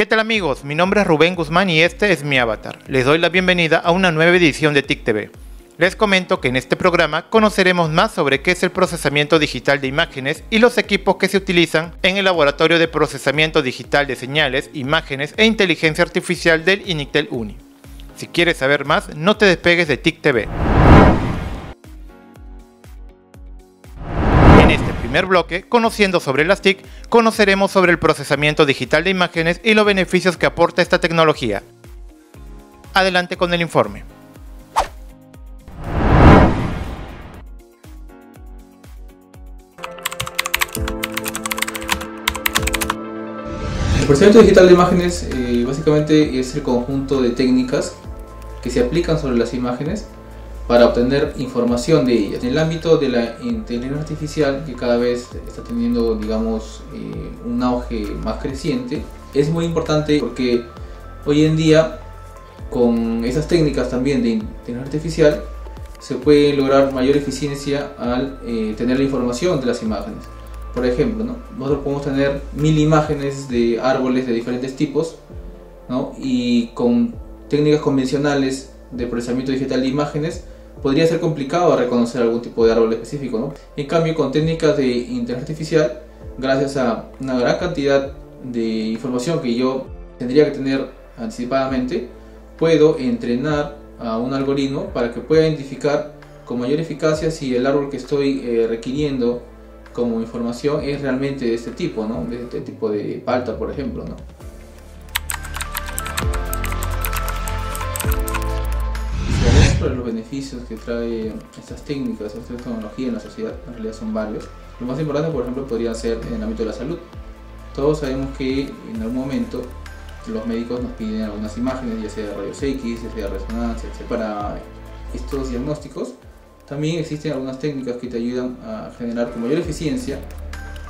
¿Qué tal amigos? Mi nombre es Rubén Guzmán y este es mi avatar. Les doy la bienvenida a una nueva edición de TIC Les comento que en este programa conoceremos más sobre qué es el procesamiento digital de imágenes y los equipos que se utilizan en el laboratorio de procesamiento digital de señales, imágenes e inteligencia artificial del INICTEL UNI. Si quieres saber más, no te despegues de TIC primer bloque, conociendo sobre las TIC, conoceremos sobre el procesamiento digital de imágenes y los beneficios que aporta esta tecnología. Adelante con el informe. El procesamiento digital de imágenes eh, básicamente es el conjunto de técnicas que se aplican sobre las imágenes para obtener información de ellas. En el ámbito de la inteligencia artificial, que cada vez está teniendo, digamos, eh, un auge más creciente, es muy importante porque hoy en día, con esas técnicas también de inteligencia artificial, se puede lograr mayor eficiencia al eh, tener la información de las imágenes. Por ejemplo, nosotros podemos tener mil imágenes de árboles de diferentes tipos ¿no? y con técnicas convencionales de procesamiento digital de imágenes podría ser complicado reconocer algún tipo de árbol específico. ¿no? En cambio, con técnicas de inteligencia artificial, gracias a una gran cantidad de información que yo tendría que tener anticipadamente, puedo entrenar a un algoritmo para que pueda identificar con mayor eficacia si el árbol que estoy eh, requiriendo como información es realmente de este tipo, ¿no? de este tipo de palta, por ejemplo. ¿no? De los beneficios que trae estas técnicas, esta tecnología en la sociedad, en realidad son varios. Lo más importante, por ejemplo, podría ser en el ámbito de la salud. Todos sabemos que en algún momento los médicos nos piden algunas imágenes, ya sea rayos X, ya sea resonancia, etc. Para estos diagnósticos también existen algunas técnicas que te ayudan a generar con mayor eficiencia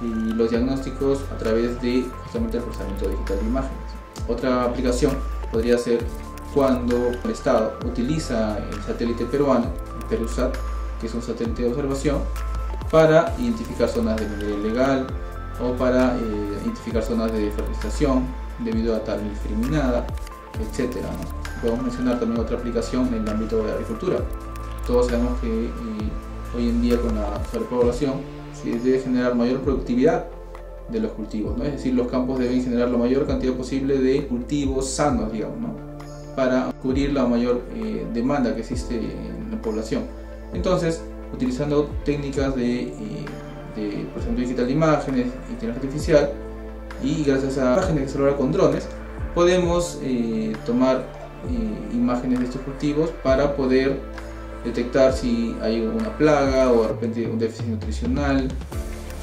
y los diagnósticos a través de justamente el procesamiento digital de imágenes. Otra aplicación podría ser cuando el Estado utiliza el satélite peruano, el Perusat, que es un satélite de observación, para identificar zonas de minería ilegal o para eh, identificar zonas de deforestación debido a tal discriminada, etc. Podemos mencionar también otra aplicación en el ámbito de la agricultura. Todos sabemos que eh, hoy en día con la sobrepoblación se debe generar mayor productividad de los cultivos, ¿no? es decir, los campos deben generar la mayor cantidad posible de cultivos sanos, digamos. ¿no? Para cubrir la mayor eh, demanda que existe en la población. Entonces, utilizando técnicas de, eh, de procesamiento digital de imágenes, inteligencia artificial y gracias a imágenes que se logra con drones, podemos eh, tomar imágenes de estos cultivos para poder detectar si hay una plaga o de repente un déficit nutricional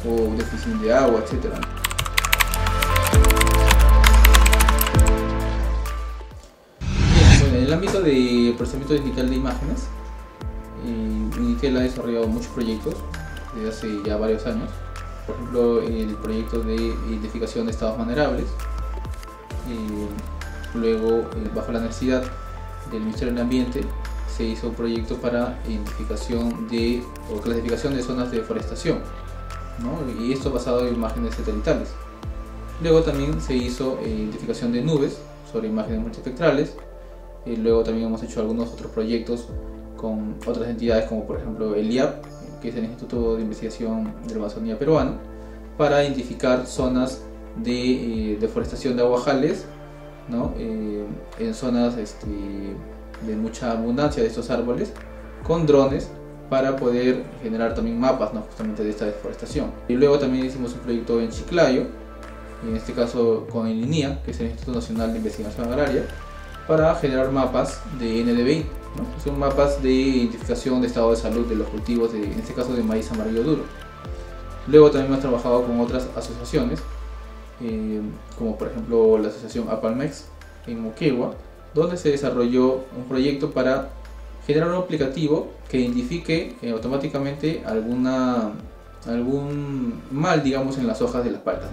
o un déficit de agua, etcétera. El ámbito de procesamiento digital de imágenes, eh, ha desarrollado muchos proyectos desde hace ya varios años. Por ejemplo, el proyecto de identificación de estados manerables. Eh, luego, eh, bajo la necesidad del Ministerio del Ambiente, se hizo un proyecto para identificación de o clasificación de zonas de deforestación. Y esto basado en imágenes satelitales. Luego también se hizo eh, identificación de nubes sobre imágenes multispectrales y luego también hemos hecho algunos otros proyectos con otras entidades como por ejemplo el IAP, que es el Instituto de Investigación de la Amazonía Peruana, para identificar zonas de eh, deforestación de aguajales ¿no? Eh, en zonas este, de mucha abundancia de estos árboles con drones para poder generar también mapas ¿no? justamente de esta deforestación. Y luego también hicimos un proyecto en Chiclayo, en este caso con el INIA, que es el Instituto Nacional de Investigación Agraria, para generar mapas de NDVI. Son mapas de identificación de estado de salud de los cultivos, de, en este caso de maíz amarillo duro. Luego también hemos trabajado con otras asociaciones, eh, como por ejemplo la asociación Apalmex en Moquegua, donde se desarrolló un proyecto para generar un aplicativo que identifique eh, automáticamente alguna, algún mal, digamos, en las hojas de las paltas.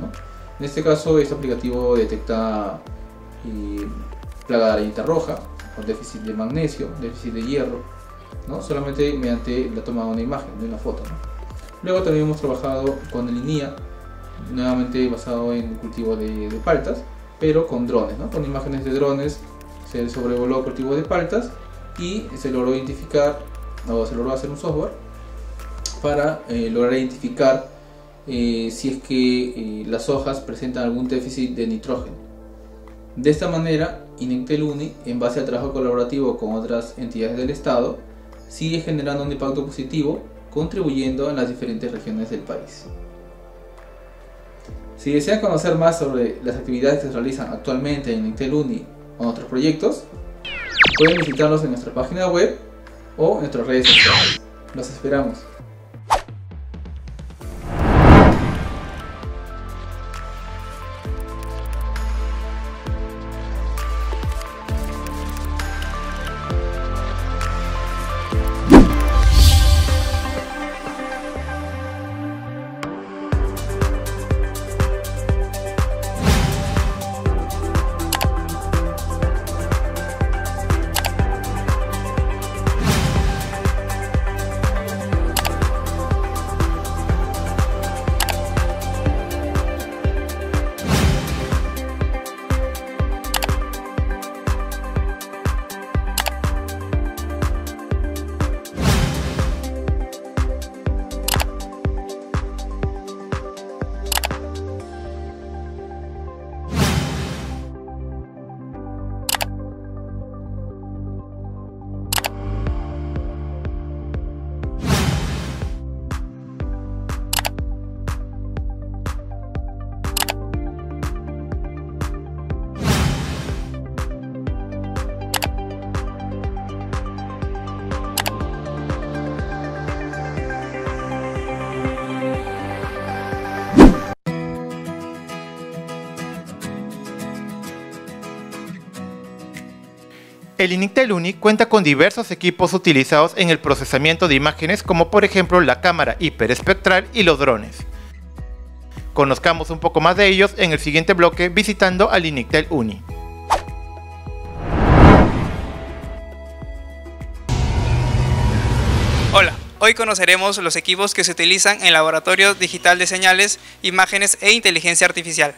En este caso, este aplicativo detecta eh, plaga de arañita roja, con déficit de magnesio, déficit de hierro, ¿no? solamente mediante la toma de una imagen, de una foto. Luego también hemos trabajado con el INIA, nuevamente basado en cultivo de, paltas, pero con drones, ¿no? con imágenes de drones. Se sobrevoló cultivo de paltas y se logró identificar, o se logró hacer un software para eh, lograr identificar eh, si es que eh, las hojas presentan algún déficit de nitrógeno. De esta manera, Inectel Uni, en base al trabajo colaborativo con otras entidades del Estado, sigue generando un impacto positivo, contribuyendo en las diferentes regiones del país. Si desean conocer más sobre las actividades que se realizan actualmente en Intel Uni o otros proyectos, pueden visitarlos en nuestra página web o en nuestras redes sociales. Los esperamos. El Inictel Uni cuenta con diversos equipos utilizados en el procesamiento de imágenes como por ejemplo la cámara hiperespectral y los drones. Conozcamos un poco más de ellos en el siguiente bloque visitando al Inictel Uni. Hola, hoy conoceremos los equipos que se utilizan en Laboratorio Digital de Señales, Imágenes e Inteligencia Artificial.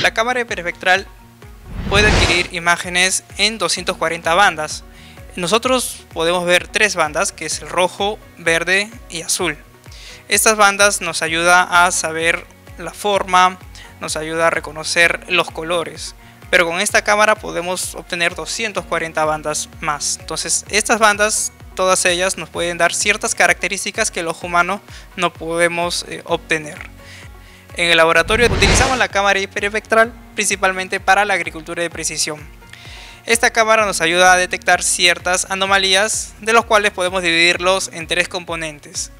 La cámara hiperespectral puede adquirir imágenes en 240 bandas. Nosotros podemos ver tres bandas, que es el rojo, verde y azul. Estas bandas nos ayudan a saber la forma, nos ayuda a reconocer los colores. Pero con esta cámara podemos obtener 240 bandas más. Entonces estas bandas, todas ellas nos pueden dar ciertas características que los humanos no podemos eh, obtener. En el laboratorio utilizamos la cámara hiperespectral principalmente para la agricultura de precisión. Esta cámara nos ayuda a detectar ciertas anomalías de los cuales podemos dividirlos en tres componentes.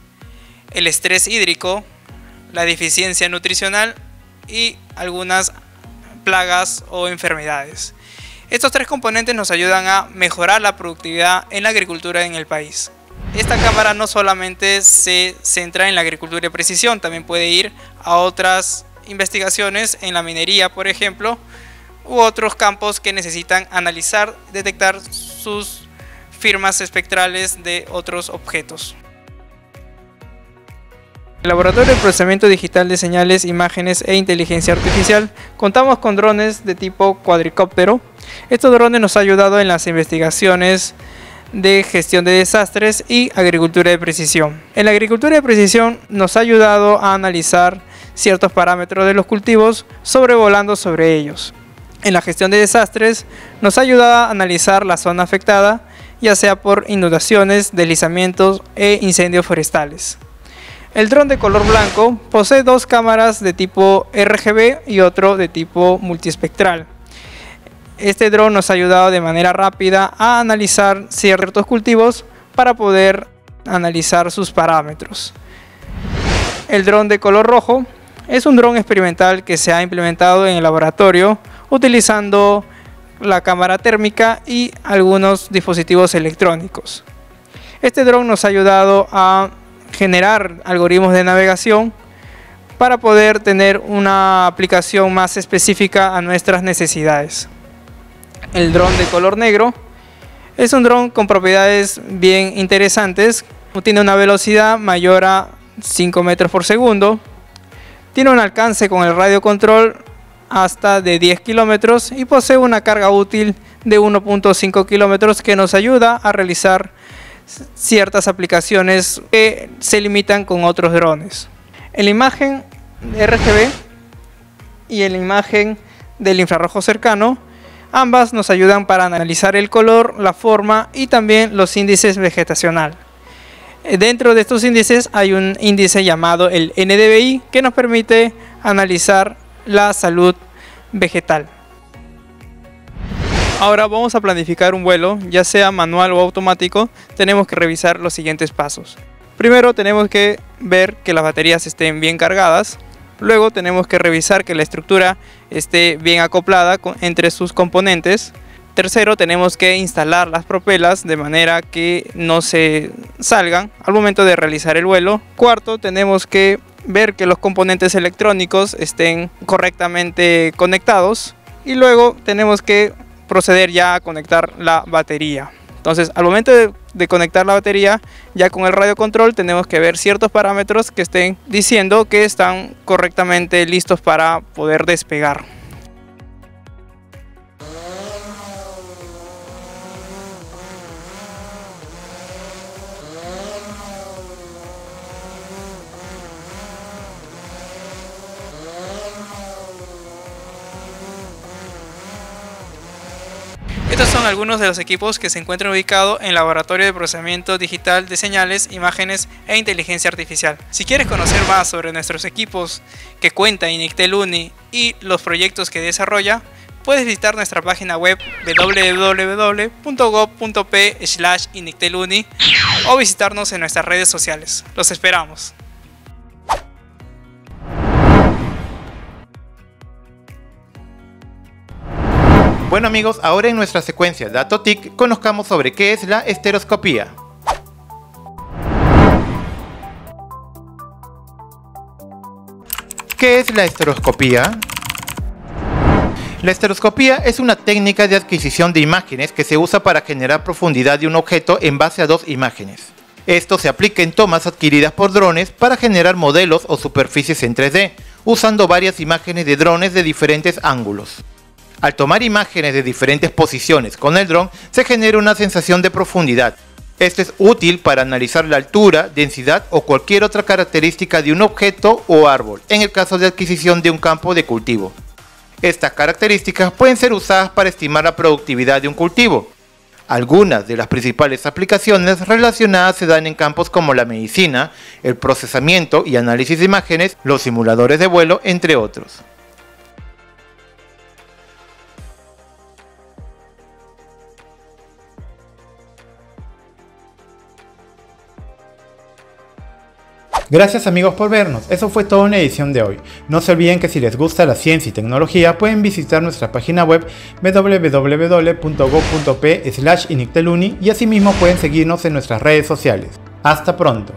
El estrés hídrico, la deficiencia nutricional y algunas plagas o enfermedades. Estos tres componentes nos ayudan a mejorar la productividad en la agricultura en el país. Esta cámara no solamente se centra en la agricultura de precisión, también puede ir a otras investigaciones en la minería, por ejemplo, u otros campos que necesitan analizar, detectar sus firmas espectrales de otros objetos. En el Laboratorio de Procesamiento Digital de Señales, Imágenes e Inteligencia Artificial contamos con drones de tipo cuadricóptero. Estos drones nos han ayudado en las investigaciones de gestión de desastres y agricultura de precisión. En la agricultura de precisión nos ha ayudado a analizar ciertos parámetros de los cultivos sobrevolando sobre ellos. En la gestión de desastres nos ha ayudado a analizar la zona afectada, ya sea por inundaciones, deslizamientos e incendios forestales. El dron de color blanco posee dos cámaras de tipo RGB y otro de tipo multiespectral. Este dron nos ha ayudado de manera rápida a analizar ciertos cultivos para poder analizar sus parámetros. El dron de color rojo es un dron experimental que se ha implementado en el laboratorio utilizando la cámara térmica y algunos dispositivos electrónicos. Este dron nos ha ayudado a generar algoritmos de navegación para poder tener una aplicación más específica a nuestras necesidades. El dron de color negro es un dron con propiedades bien interesantes. Tiene una velocidad mayor a 5 metros por segundo. Tiene un alcance con el radio control hasta de 10 kilómetros y posee una carga útil de 1.5 kilómetros que nos ayuda a realizar ciertas aplicaciones que se limitan con otros drones. En la imagen RGB y en la imagen del infrarrojo cercano, ambas nos ayudan para analizar el color, la forma y también los índices vegetacional. Dentro de estos índices hay un índice llamado el NDVI que nos permite analizar la salud vegetal. Ahora vamos a planificar un vuelo, ya sea manual o automático, tenemos que revisar los siguientes pasos. Primero tenemos que ver que las baterías estén bien cargadas, luego tenemos que revisar que la estructura esté bien acoplada entre sus componentes, Tercero, tenemos que instalar las propelas de manera que no se salgan al momento de realizar el vuelo. Cuarto, tenemos que ver que los componentes electrónicos estén correctamente conectados y luego tenemos que proceder ya a conectar la batería. Entonces, al momento de, conectar la batería, ya con el radio control tenemos que ver ciertos parámetros que estén diciendo que están correctamente listos para poder despegar. Estos son algunos de los equipos que se encuentran ubicados en Laboratorio de Procesamiento Digital de Señales, Imágenes e Inteligencia Artificial. Si quieres conocer más sobre nuestros equipos que cuenta Inictel Uni y los proyectos que desarrolla, puedes visitar nuestra página web www.gov.p inicteluni o visitarnos en nuestras redes sociales. Los esperamos. Bueno amigos, ahora en nuestra secuencia DatoTIC conozcamos sobre qué es la esteroscopía. ¿Qué es la esteroscopía? La esteroscopía es una técnica de adquisición de imágenes que se usa para generar profundidad de un objeto en base a dos imágenes. Esto se aplica en tomas adquiridas por drones para generar modelos o superficies en 3D, usando varias imágenes de drones de diferentes ángulos. Al tomar imágenes de diferentes posiciones con el dron, se genera una sensación de profundidad. Este es útil para analizar la altura, densidad o cualquier otra característica de un objeto o árbol, en el caso de adquisición de un campo de cultivo. Estas características pueden ser usadas para estimar la productividad de un cultivo. Algunas de las principales aplicaciones relacionadas se dan en campos como la medicina, el procesamiento y análisis de imágenes, los simuladores de vuelo, entre otros. Gracias amigos por vernos, eso fue todo en la edición de hoy. No se olviden que si les gusta la ciencia y tecnología pueden visitar nuestra página web www.go.p inicteluni y asimismo pueden seguirnos en nuestras redes sociales. Hasta pronto.